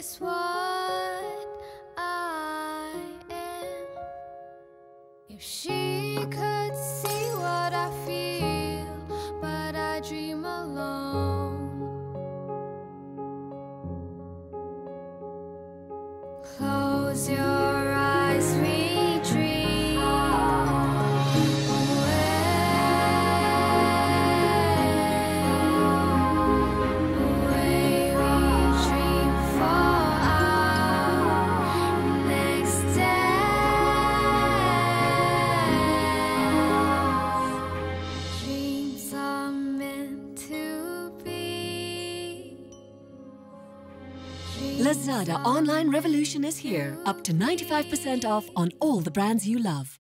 Guess what I am. If she could see. Lazada online revolution is here. Up to 95% off on all the brands you love.